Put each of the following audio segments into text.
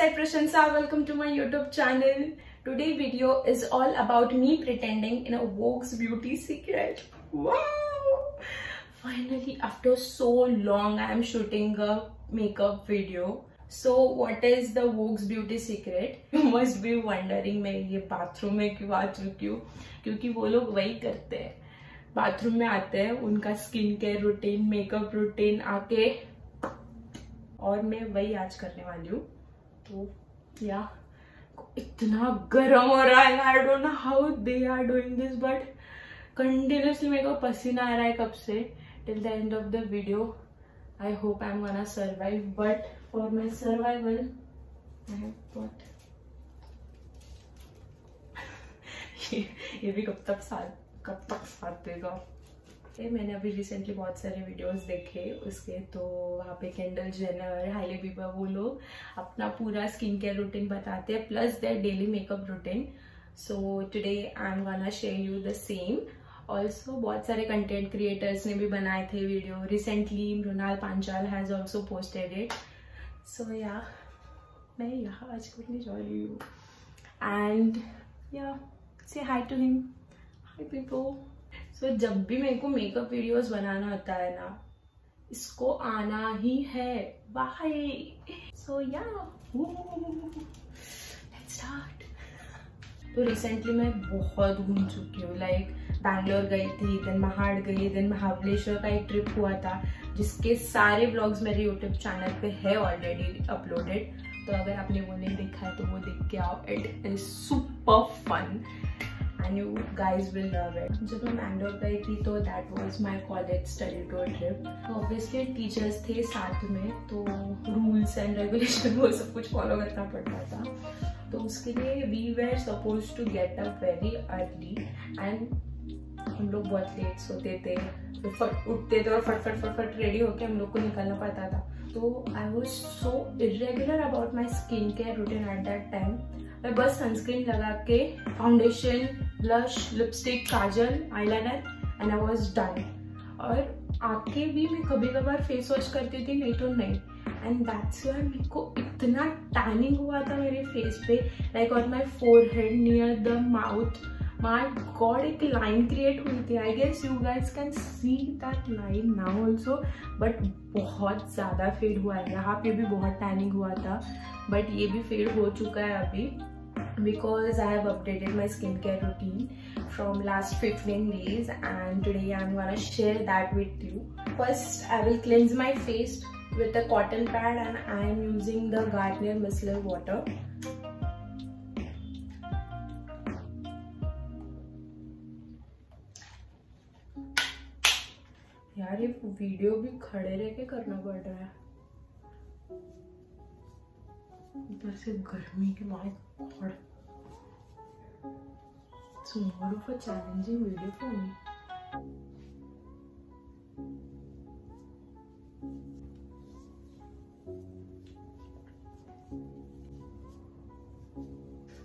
Sai Prashansa welcome to my YouTube channel today video is all about me pretending in ox beauty secret finally after so long I am shooting a makeup video so what is the vox beauty secret you must be wondering मैं ये bathroom में क्यों आ चुकी हूँ? क्योंकि वो लोग वही करते हैं। बाथरूम में आते हैं, उनका skin care routine makeup routine आके। और मैं वही आज करने वाली हूँ। तो या, इतना गर्म हो रहा है I don't know how they are doing this but continuously मेरे को पसीना आ रहा है कब से till the end of the video I hope I am gonna survive but for my survival ये भी कब तक साथ, कब तक साथ देगा? मैंने अभी रिसेंटली बहुत सारे वीडियोस देखे उसके तो वहाँ पे कैंडल जेनर हाईली बीबा वो लोग अपना पूरा स्किन केयर रूटीन बताते हैं plus their daily makeup routine so today I am gonna share you the same also बहुत सारे कंटेंट क्रिएटर्स ने भी बनाए थे video recently Mrunal Panchal has also posted it so yeah मैं यहाँ आज करने जा रही हूँ. And yeah say hi to him hi people so so, जब भी मेरे को मेकअप वीडियोस बनाना होता है ना इसको आना ही है। बाय सो या तो रिसेंटली मैं बहुत घूम चुकी हूँ लाइक बैंगलोर गई थी देन महाड़ गई देन महाबलेश्वर का एक ट्रिप हुआ था जिसके सारे ब्लॉग्स मेरे यूट्यूब चैनल पे है ऑलरेडी अपलोडेड तो अगर आपने वो नहीं देखा है तो वो देख के आओ. It is super fun and you guys will love it जब मैं मैंगलोर गई थी तो that was my college study tour trip obviously teachers थे साथ में तो रूल्स एंड रेगुलेशन वो सब कुछ फॉलो करना पड़ता था. तो उसके लिए we were suppose to get up very early and हम लोग बहुत लेट सोते थे. तो फट, उठते थे और फटफट फटफट रेडी होके हम लोग को निकलना पड़ता था. तो I was so irregular about my skin care routine at that time मैं बस सनस्क्रीन लगा के foundation blush lipstick kajal eyeliner and I was done और आके भी मैं कभी कभार फेस वॉश करती थी, नहीं तो नहीं. एंड दैट्स वाई मेरे को इतना टैनिंग हुआ था मेरे फेस पे. Like on my forehead near the mouth my god एक लाइन क्रिएट हुई थी. I guess you guys can see that line now also but बहुत ज़्यादा फेड हुआ है. यहाँ पे भी बहुत टैनिंग हुआ था. बट ये भी फेड हो चुका है अभी. Because I have updated my skincare routine from last 15 days and today I'm gonna share that with you. First I will cleanse my face with a cotton pad and I am using the Garnier micellar water. यार ये video भी खड़े रह के करना पड़ रहा है ऊपर से गर्मी के god It's more of a challenging video for me.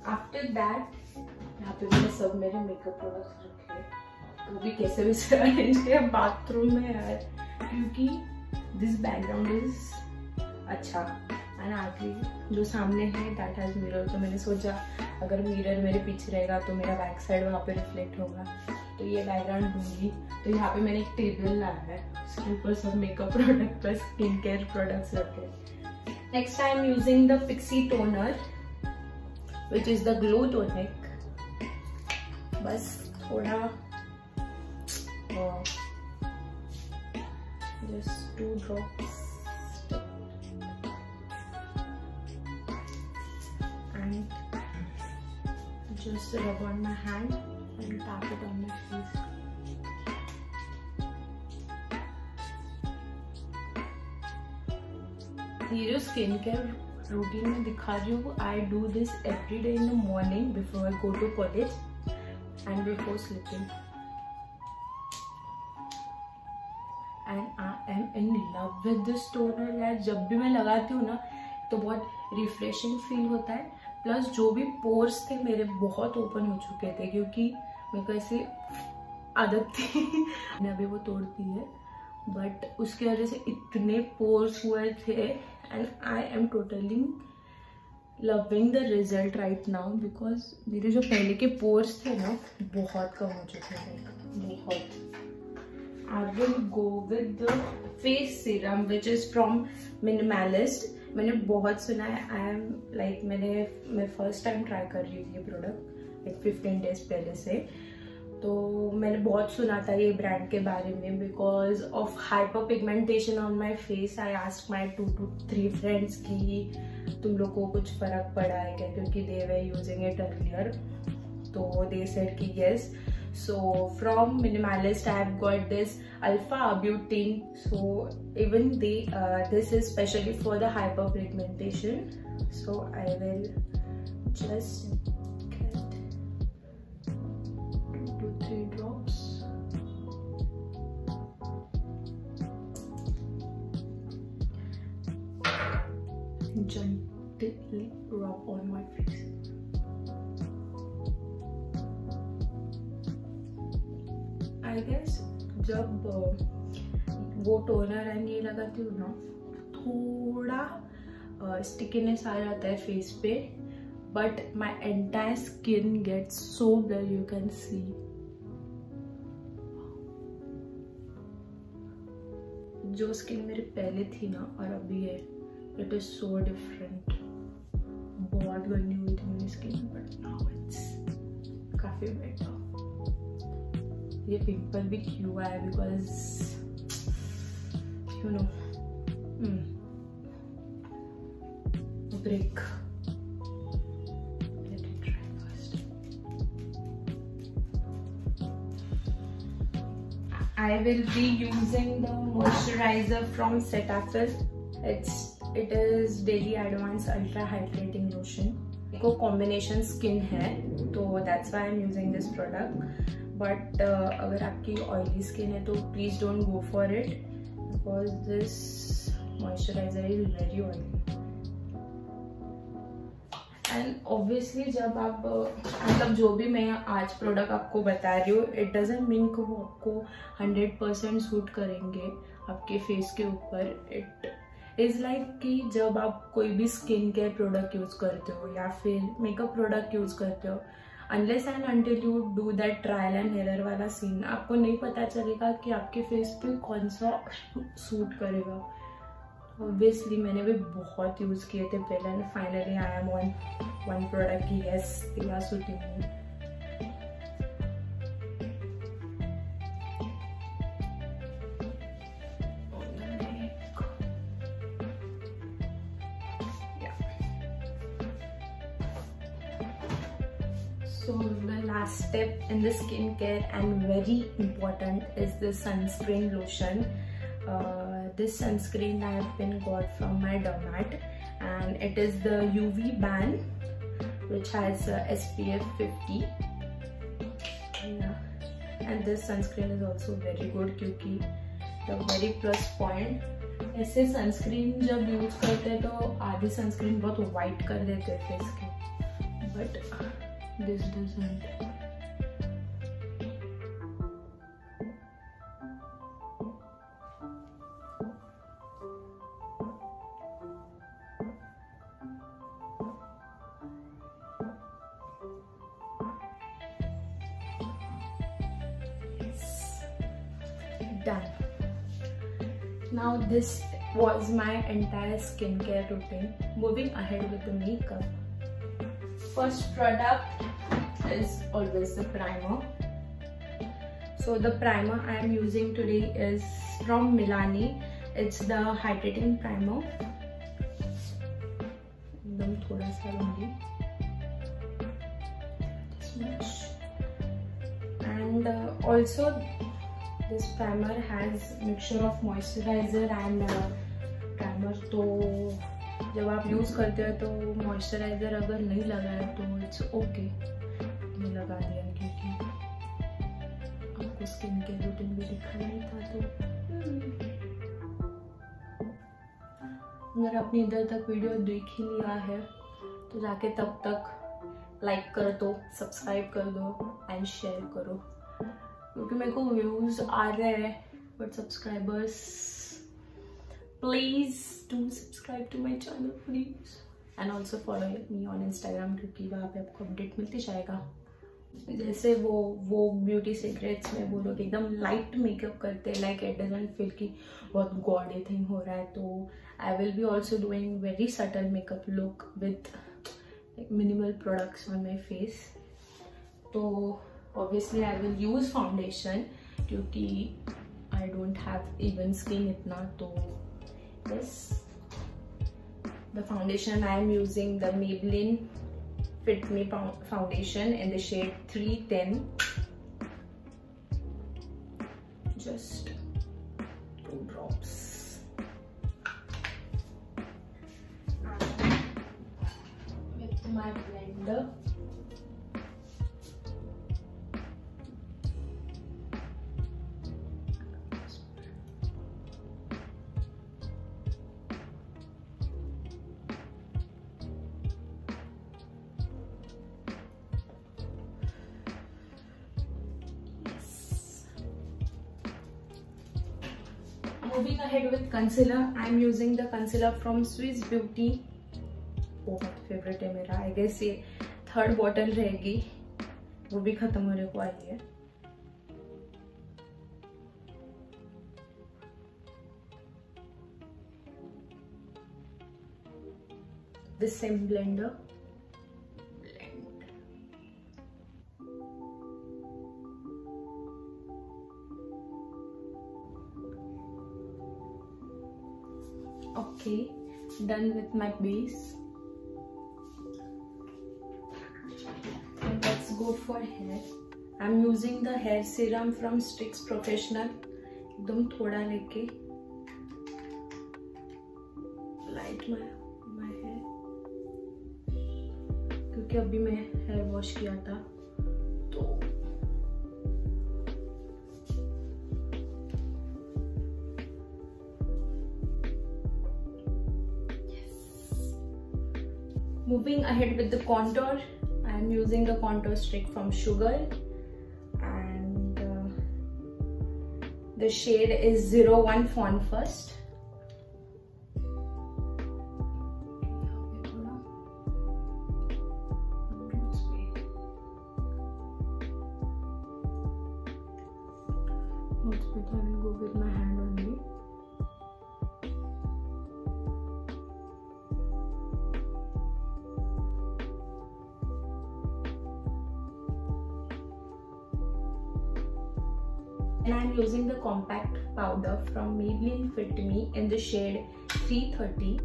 After that यहाँ पे मैंने सब मेरे मेकअप प्रोडक्ट्स रखे कभी कैसे भी से अरेंज किया बाथरूम में यार। क्योंकि दिस बैकग्राउंड इज़ अच्छा। एंड आखिरी जो सामने है दैट हैज़ मिरर तो मैंने सोचा अगर मिरर मेरे पीछे रहेगा तो मेरा बैक साइड वहाँ पे रिफ्लेक्ट होगा। तो ये बैकग्राउंड दूँगी तो यहाँ पे मैंने एक टेबल लाया है। उसके ऊपर सब makeup product plus skin care products रखे next I am using the Pixi toner which is the glow tonic बस थोड़ा just two drops just rub on my hand and tap it on my face. जो skin care routine में दिखा रही हूँ। I do this every day in the morning before I go to college and before sleeping and I am in love with this toner यार। जब भी मैं लगाती हूँ ना तो बहुत रिफ्रेशिंग फील होता है। प्लस जो भी पोर्स थे मेरे बहुत ओपन हो चुके थे क्योंकि मेरे को ऐसे आदत थी। मैंने अभी वो तोड़ दी है। बट उसकी वजह से इतने पोर्स हुए थे and I am totally loving the result right now because मेरे जो पहले के पोर्स थे ना, बहुत कम हो चुके थे बहुत। I will go with the face serum which is from Minimalist मैंने बहुत सुना है आई एम लाइक मैंने, मैं फ़र्स्ट टाइम ट्राई कर रही थी ये प्रोडक्ट लाइक फिफ्टीन डेज़ पहले से। तो मैंने बहुत सुना था ये ब्रांड के बारे में because of hyper pigmentation on my face I ask my two two three friends की तुम लोग को कुछ फ़र्क पड़ा है क्या? क्योंकि they were using it earlier तो दे सेड कि yes so from minimalist i have got this alpha butane. So even they uh, this is specially for the hyperpigmentation. So i will just get two to three drops. Gently rub on my face I guess, जब वो toner and ये लगाती हूँ ना, थोड़ा stickiness आ जाता है face पे, but my entire skin gets so blurred you can see. जो स्किन मेरे पहले थी ना, और अभी है इट इज़ सो डिफरेंट बहुत गंदी हुई थी मेरी स्किन बट नाउ इट्स काफ़ी बेटर ये पिंपल भी क्यों आया because you know break I will be using the moisturizer from Cetaphil. It's it is Daily Advance Ultra Hydrating Lotion. को कॉम्बिनेशन स्किन है तो that's why am using this product but uh, अगर आपकी oily skin है तो please don't go for it because this moisturiser is very oily and obviously जब आप मतलब जो भी मैं आज प्रोडक्ट आपको बता रही हूँ इट डजेंट मीन कि वो आपको हंड्रेड परसेंट सूट करेंगे आपके फेस के ऊपर. इट इज़ लाइक कि जब आप कोई भी स्किन केयर प्रोडक्ट यूज़ करते हो या फिर मेकअप प्रोडक्ट यूज़ करते हो unless and until you do that trial and error वाला सीन आपको नहीं पता चलेगा कि आपके फेस पे कौन सा सूट करेगा। ऑब्वियसली मैंने भी बहुत यूज़ किए थे पहले and finally I am on one product की yes they suiting the skincare and very important is the sunscreen lotion uh, this sunscreen I have been got from my dermat and it is the UV ban which has uh, SPF 50 yeah. and this sunscreen is also very good क्योंकि the very plus point ऐसे sunscreen जब use करते हैं तो आधी sunscreen बहुत white कर देते हैं फेस के but this doesn't done now this was my entire skincare routine moving ahead with the makeup first product is always the primer so the primer i am using today is from milani it's the hydrating primer एकदम थोड़ा सा लूंगी and uh, also this primer has mixture of moisturizer and uh, primer. तो जब आप use करते हो तो मॉइस्चराइज़र अगर नहीं लगाया तो इट्स ओके मैं लगा दिया क्योंकि आपको स्किन के रूटीन भी दिखा नहीं था तो। अगर आपने इधर तक वीडियो देख ही लिया है तो जाके तब तक लाइक कर दो सब्सक्राइब कर दो एंड शेयर करो। क्योंकि मेरे को व्यूज़ आ रहे हैं but subscribers please do subscribe to my channel please and also follow me on Instagram क्योंकि वहाँ पे आपको अपडेट मिलती जाएगा। जैसे वो वो ब्यूटी सीक्रेट्स में वो लोग एकदम लाइट मेकअप करते हैं लाइक इट डजेंट फील कि बहुत गॉडी थिंग हो रहा है तो I will be also doing very subtle makeup look with minimal products on my face तो obviously I will use foundation क्योंकि I don't have even skin इतना तो बस the foundation I am using the Maybelline Fit Me foundation in the shade 310. Just two drops. With my blender. Moving ahead with concealer i'm using the concealer from swiss beauty बहुत favourite है मेरा I guess ये third bottle रहेगी वो भी खत्म होने को आई है this same blender okay done with my base and let's go for hair i'm using the hair serum from Strix Professional एकदम थोड़ा लेके लाइट my my hair क्योंकि अभी मैं हेयर वॉश किया था moving ahead with the contour. I am using the contour stick from Sugar. And uh, the shade is 01 Fawn First. And I'm using the compact powder from Maybelline Fit Me in the shade 330.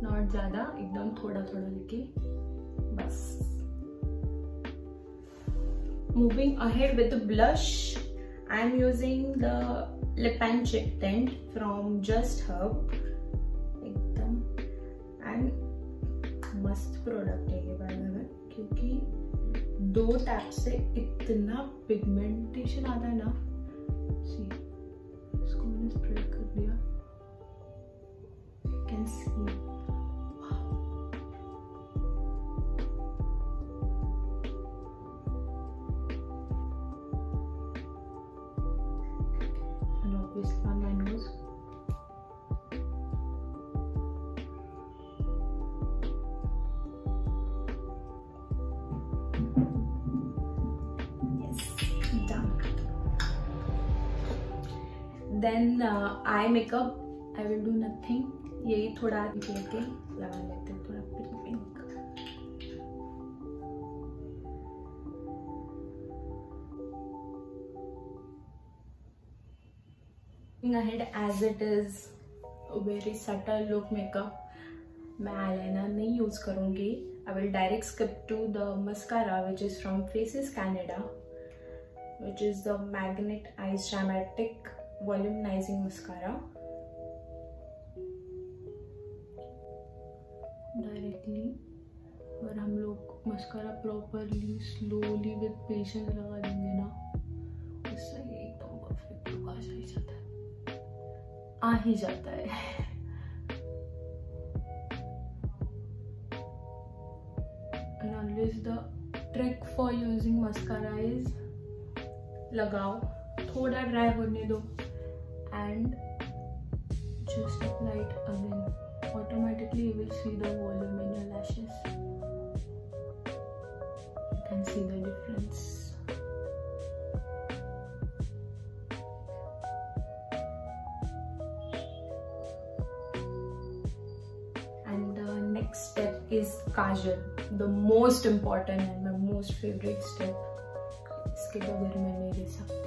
Not ज़्यादा एकदम थोड़ा थोड़ा लेके बस moving ahead with the blush I'm using the lip and cheek tint from Just Herb दो tap से इतना pigmentation आता है ना। See then eye makeup I will do nothing यही थोड़ा लेके लगा लेते हैं थोड़ा pink pink head as it is very subtle look makeup मैं आई लाइनर नहीं यूज़ करूँगी। I will direct skip to the mascara which is from Faces Canada which is the magnet eye dramatic volumising mascara directly और हम लोग mascara properly slowly with patience लगा देंगे ना, उससे एकदम परफेक्ट लुक आ ही जाता है। आ ही जाता है। And always the trick for using लगाओ। थोड़ा ड्राई होने दो। and just apply it again automatically you will see the volume in your lashes you can see the difference and the next step is kajal the most important and my most favorite step इसके बगैर मैं नहीं ले सकती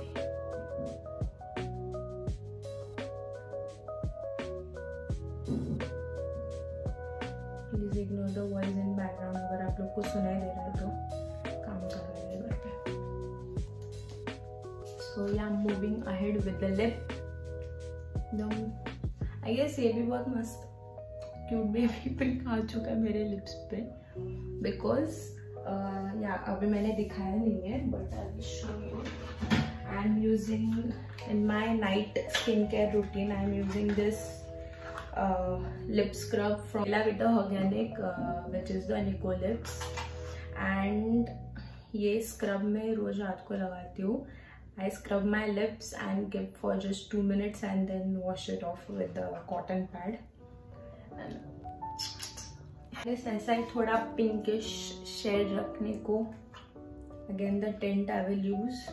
the voice in background अगर आप लोग को सुनाई दे रहा है तो काम कर रहे हैं घर पे so yeah moving ahead with the lip I guess ये भी बहुत मस्त क्यूट बेबी पिंक आ चुका है मेरे लिप्स पे। बिकॉज़ या अभी मैंने दिखाया नहीं है but I show you I am using in my night skin care routine I am using this lip scrub from Ella with organic uh, which is the Nico lips and ये scrub मैं रोज रात को लगाती हूँ I scrub my lips and keep for just two minutes and then wash it off with the cotton pad. बस ऐसा ही थोड़ा पिंकिश शेड रखने को again the tint I will use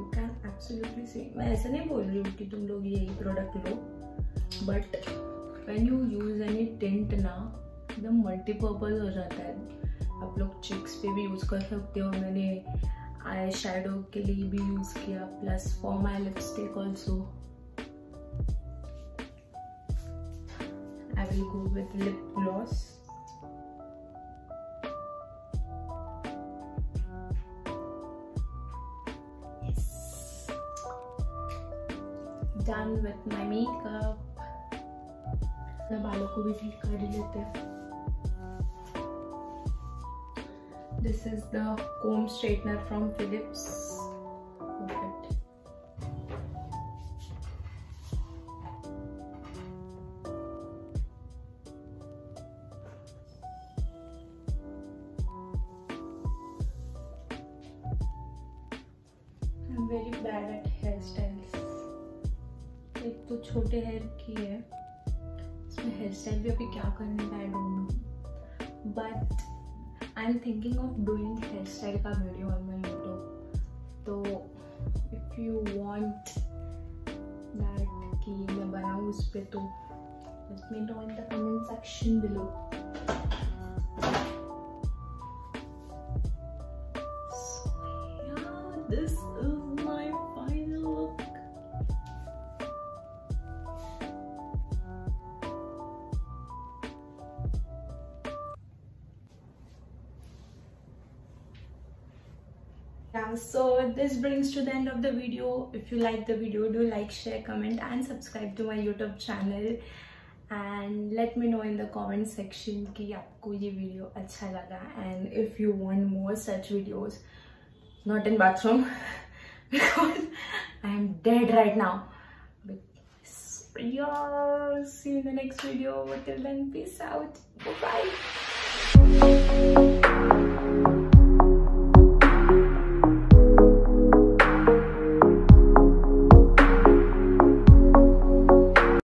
you can absolutely see मैं ऐसा नहीं बोल रही हूँ कि तुम लोग यही product low but when you use any tint ना, एकदम मल्टीपर्पज हो जाता है। आप लोग चिक्स पे भी यूज़ कर सकते हो। मैंने आई शेडो के लिए भी यूज़ किया plus for my lipstick also I will go with lip gloss done with my makeup अपने बालों को भी ठीक कर ही। लेते this is the home straightener from Philips but I am thinking of doing hair style का वीडियो ऑन माई यूट्यूब तो इफ़ यू वॉन्ट दैट कि मैं बनाऊँ उस पर तो let me know in the comment section below so this brings to the end of the video if you like the video do like share comment and subscribe to my youtube channel and let me know in the comment section कि आपको ये video अच्छा लगा and if you want more such videos not in bathroom because I am dead right now but yeah see you in the next video till then peace out bye bye